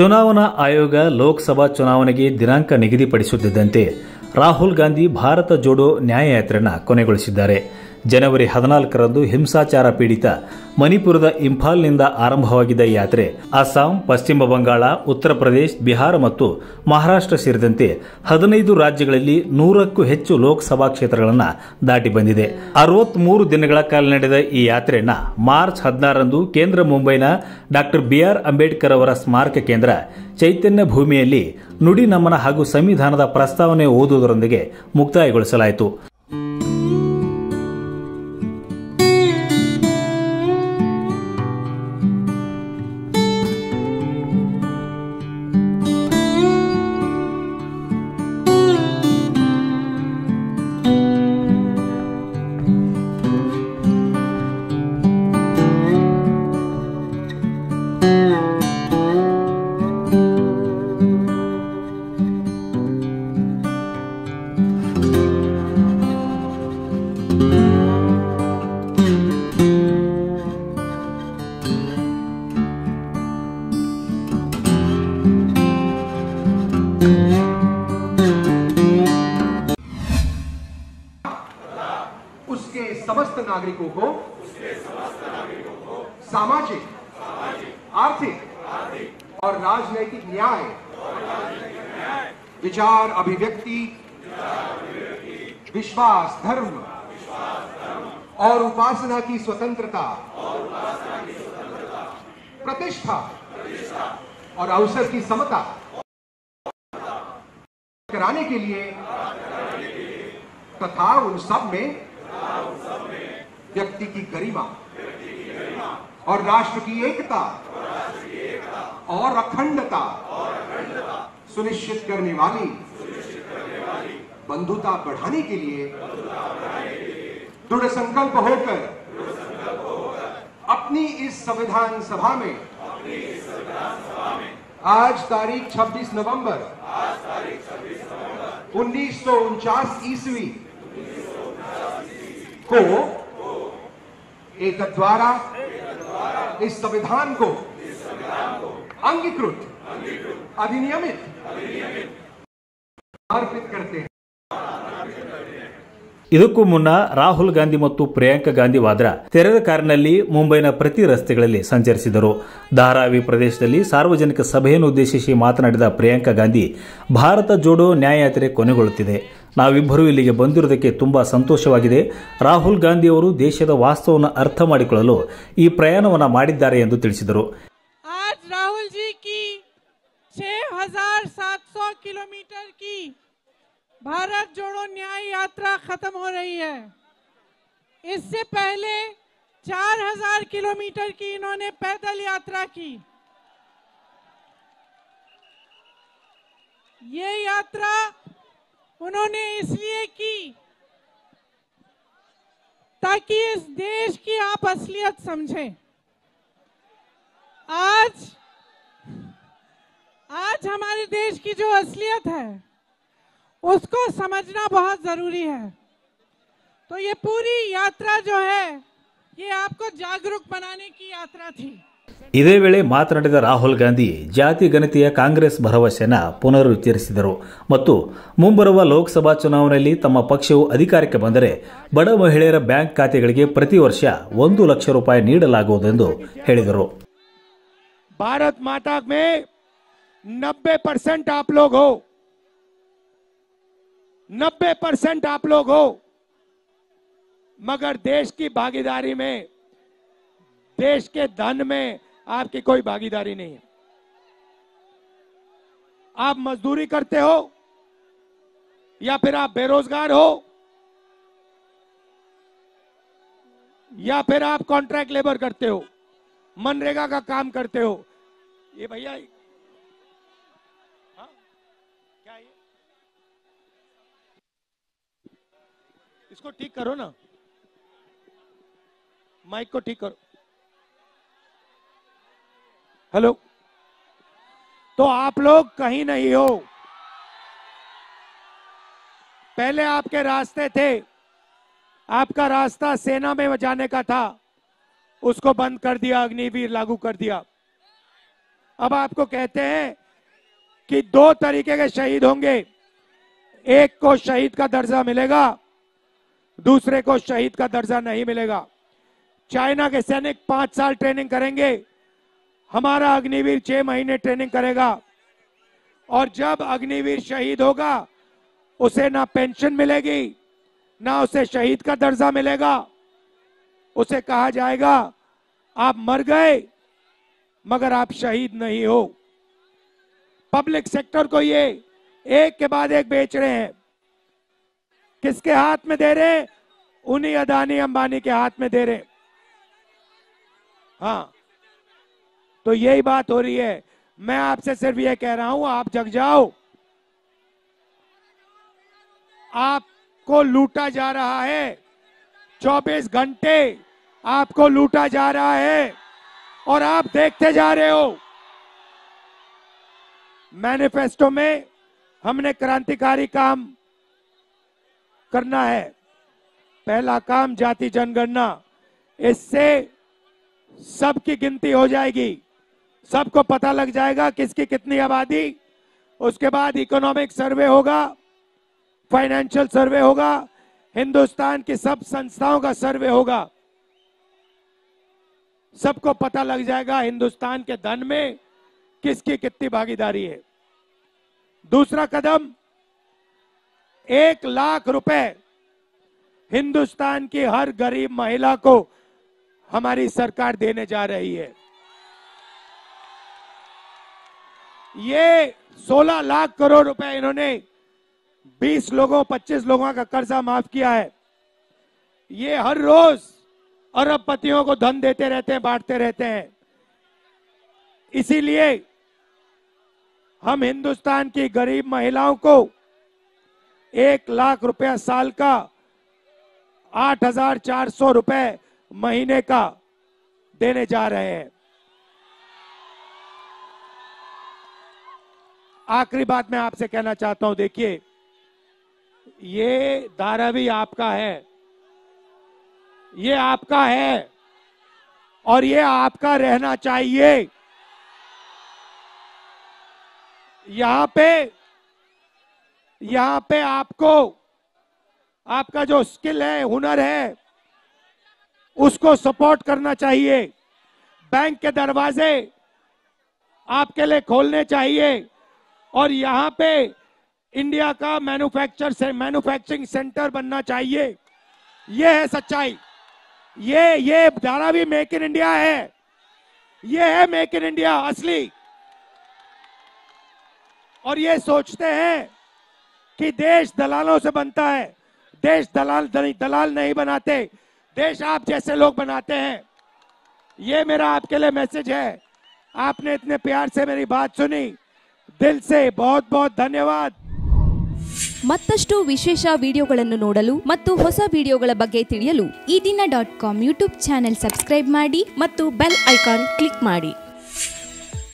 ಚುನಾವಣಾ ಆಯೋಗ ಲೋಕಸಭಾ ಚುನಾವಣೆಗೆ ದಿನಾಂಕ ನಿಗದಿಪಡಿಸುತ್ತಿದ್ದಂತೆ ರಾಹುಲ್ ಗಾಂಧಿ ಭಾರತ ಜೋಡೋ ನ್ಯಾಯಯಾತ್ರೆಯನ್ನು ಕೊನೆಗೊಳಿಸಿದ್ದಾರೆ. ಜನವರಿ ಹದಿನಾಲ್ಕರಂದು ಹಿಂಸಾಚಾರ ಪೀಡಿತ ಮಣಿಪುರದ ಇಂಫಾಲ್ನಿಂದ ಆರಂಭವಾಗಿದ್ದ ಯಾತ್ರೆ, ಅಸ್ಸಾಂ, ಪಶ್ಚಿಮ ಬಂಗಾಳ, ಉತ್ತರ ಪ್ರದೇಶ, ಬಿಹಾರ ಮತ್ತು ಮಹಾರಾಷ್ಟ್ರ ಸೇರಿದಂತೆ ಹದಿನೈದು ರಾಜ್ಯಗಳಲ್ಲಿ ನೂರಕ್ಕೂ ಹೆಚ್ಚು ಲೋಕಸಭಾ ಕ್ಷೇತ್ರಗಳನ್ನು ದಾಟಿ ಬಂದಿದೆ. ಅರವತ್ಮೂರು ದಿನಗಳ ಕಾಲ ನಡೆದ ಈ ಯಾತ್ರೆಯನ್ನ ಮಾರ್ಚ್ ಹದಿನಾರರಂದು ಕೇಂದ್ರ ಮುಂಬೈನ ಡಾಕ್ಟರ್ ಬಿಆರ್ ಅಂಬೇಡ್ಕರ್ ಅವರ ಸ್ಮಾರಕ ಕೇಂದ್ರ ಚೈತನ್ಯ ಭೂಮಿಯಲ್ಲಿ ನುಡಿ ನಮನ ಹಾಗೂ ಸಂವಿಧಾನದ ಪ್ರಸ್ತಾವನೆ ಓದುವುದರೊಂದಿಗೆ ಮುಕ್ತಾಯಗೊಳಿಸಲಾಯಿತು. नागरिकों को? सामाजिक, आर्थिक और राजनैतिक न्याय। विचार अभिव्यक्ति, विश्वास धर्म और उपासना की स्वतंत्रता। प्रतिष्ठा और अवसर की समता कराने के लिए तथा उन सब में व्यक्ति की गरिमा और राष्ट्र की एकता और अखंडता सुनिश्चित करने वाली बंधुता बढ़ाने के लिए दृढ़ संकल्प होकर अपनी इस संविधान सभा में आज तारीख 26 नवंबर उन्नीस सौ उनचास ईस्वी को एक द्वारा इस संविधान को अंगीकृत अधिनियमित अर्पित करते हैं। ಇದಕ್ಕೂ ಮುನ್ನ ರಾಹುಲ್ ಗಾಂಧಿ ಮತ್ತು ಪ್ರಿಯಾಂಕಾ ಗಾಂಧಿ ವಾದ್ರಾ ತೆರೆದ ಕಾರಿನಲ್ಲಿ ಮುಂಬೈನ ಪ್ರತಿ ರಸ್ತೆಗಳಲ್ಲಿ ಸಂಚರಿಸಿದರು ಧಾರಾವಿ ಪ್ರದೇಶದಲ್ಲಿ ಸಾರ್ವಜನಿಕ ಸಭೆಯನ್ನು ಉದ್ದೇಶಿಸಿ ಮಾತನಾಡಿದ ಪ್ರಿಯಾಂಕಾ ಗಾಂಧಿ ಭಾರತ ಜೋಡೋ ನ್ಯಾಯಯಾತ್ರೆ ಕೊನೆಗೊಳ್ಳುತ್ತಿದೆ ನಾವಿಬ್ಬರೂ ಇಲ್ಲಿಗೆ ಬಂದಿರುವುದಕ್ಕೆ ತುಂಬಾ ಸಂತೋಷವಾಗಿದೆ ರಾಹುಲ್ ಗಾಂಧಿ ಅವರು ದೇಶದ ವಾಸ್ತವವನ್ನು ಅರ್ಥ ಮಾಡಿಕೊಳ್ಳಲು ಈ ಪ್ರಯಾಣವನ್ನು ಮಾಡಿದ್ದಾರೆ ಎಂದು ತಿಳಿಸಿದರು आज राहुल जी की 6,700 किलोमीटर की भारत जोड़ो न्याय यात्रा खत्म हो रही है। इससे पहले 4,000 किलोमीटर की इन्होंने पैदल यात्रा की। ये यात्रा उन्होंने इसलिए की ताकि इस देश की आप असलियत समझें। आज आज हमारे देश की जो असलियत है उसको समझना बहुत जरूरी है तो ये पूरी यात्रा जो है ये आपको जागरूक बनाने की यात्रा थी ಇದೇ ವೇಳೆ ಮಾತನಾಡಿದ ರಾಹುಲ್ ಗಾಂಧಿ ಜಾತಿ ಗಣತಿಯ ಕಾಂಗ್ರೆಸ್ ಭರವಸೆಯನ್ನು ಪುನರುಚ್ಚರಿಸಿದರು ಮತ್ತು ಮುಂಬರುವ ಲೋಕಸಭಾ ಚುನಾವಣೆಯಲ್ಲಿ ತಮ್ಮ ಪಕ್ಷವು ಅಧಿಕಾರಕ್ಕೆ ಬಂದರೆ ಬಡ ಮಹಿಳೆಯರ ಬ್ಯಾಂಕ್ ಖಾತೆಗಳಿಗೆ ಪ್ರತಿ ವರ್ಷ ಒಂದು ಲಕ್ಷ ರೂಪಾಯಿ ನೀಡಲಾಗುವುದೆಂದು ಹೇಳಿದರು भारत माता में 90 परसेंट आप लोग हो 90 परसेंट आप लोग हो। मगर देश की भागीदारी में, देश के धन में आपकी कोई भागीदारी नहीं है। आप मजदूरी करते हो, या फिर आप बेरोजगार हो, या फिर आप कॉन्ट्रैक्ट लेबर करते हो, मनरेगा का काम करते हो। ये भैया हाँ? क्या ये? इसको ठीक करो ना। माइक को ठीक करो। हेलो। तो आप लोग कहीं नहीं हो। पहले आपके रास्ते थे। आपका रास्ता सेना में जाने का था। उसको बंद कर दिया, अग्निवीर लागू कर दिया। अब आपको कहते हैं कि दो तरीके के शहीद होंगे। एक को शहीद का दर्जा मिलेगा दूसरे को शहीद का दर्जा नहीं मिलेगा। चाइना के सैनिक पाँच साल ट्रेनिंग करेंगे। हमारा अग्निवीर छह महीने ट्रेनिंग करेगा। और जब अग्निवीर शहीद होगा, उसे ना पेंशन मिलेगी, ना उसे शहीद का दर्जा मिलेगा। उसे कहा जाएगा, आप मर गए, मगर आप शहीद नहीं हो। पब्लिक सेक्टर को ये एक के बाद एक बेच रहे हैं। किसके हाथ में दे रहे? उन्हीं अदानी अंबानी के हाथ में दे रहे। हाँ। तो यही बात हो रही है। मैं आपसे सिर्फ़ ये कह रहा हूँ, आप जग जाओ। आपको लूटा जा रहा है। 24 घंटे आपको लूटा जा रहा है। और आप देखते जा रहे हो। मैनिफेस्टो में हमने क्रांतिकारी काम करना है। पहला काम जाति जनगणना, इससे सबकी गिनती हो जाएगी। सबको पता लग जाएगा किसकी कितनी आबादी। उसके बाद इकोनॉमिक सर्वे होगा फाइनेंशियल सर्वे होगा, हिंदुस्तान की सब संस्थाओं का सर्वे होगा। सबको पता लग जाएगा हिंदुस्तान के धन में किसकी कितनी भागीदारी है। दूसरा कदम एक लाख रुपए हिंदुस्तान की हर गरीब महिला को हमारी सरकार देने जा रही है। ये 16 लाख करोड़ रुपए इन्होंने 20 लोगों 25 लोगों का कर्जा माफ़ किया है। ये हर रोज अरबपतियों को धन देते रहते हैं, बांटते रहते हैं। इसीलिए हम हिंदुस्तान की गरीब महिलाओं को एक लाख रुपया साल का, आठ हज़ार चार सौ रुपए महीने का देने जा रहे हैं। आखिरी बात मैं आपसे कहना चाहता हूँ, देखिए, ये धारावी आपका है, ये आपका है, और ये आपका रहना चाहिए। यहाँ पे यहाँ पे आपको, आपका जो स्किल है, हुनर है, उसको सपोर्ट करना चाहिए। बैंक के दरवाजे आपके लिए खोलने चाहिए। और यहाँ पे इंडिया का मैन्युफैक्चर से मैन्युफैक्चरिंग सेंटर बनना चाहिए। ये है सच्चाई। ये ये धारा भी मेक इन इंडिया है। ये है मेक इन इंडिया असली। और ये सोचते हैं कि देश दलालों से बनता है देश दलाल दलाल नहीं बनाते देश आप जैसे लोग बनाते हैं ये मेरा आपके लिए मैसेज है आपने इतने प्यार से मेरी बात सुनी दिल से बहुत बहुत धन्यवाद ಮತ್ತಷ್ಟು ವಿಶೇಷ ವಿಡಿಯೋಗಳನ್ನು ನೋಡಲು ಮತ್ತು ಹೊಸ ವಿಡಿಯೋಗಳ ಬಗ್ಗೆ ತಿಳಿಯಲು ಈ ದಿನ dot com YouTube channel subscribe ಮಾಡಿ ಮತ್ತು ಬೆಲ್ ಐಕಾನ್ ಕ್ಲಿಕ್ ಮಾಡಿ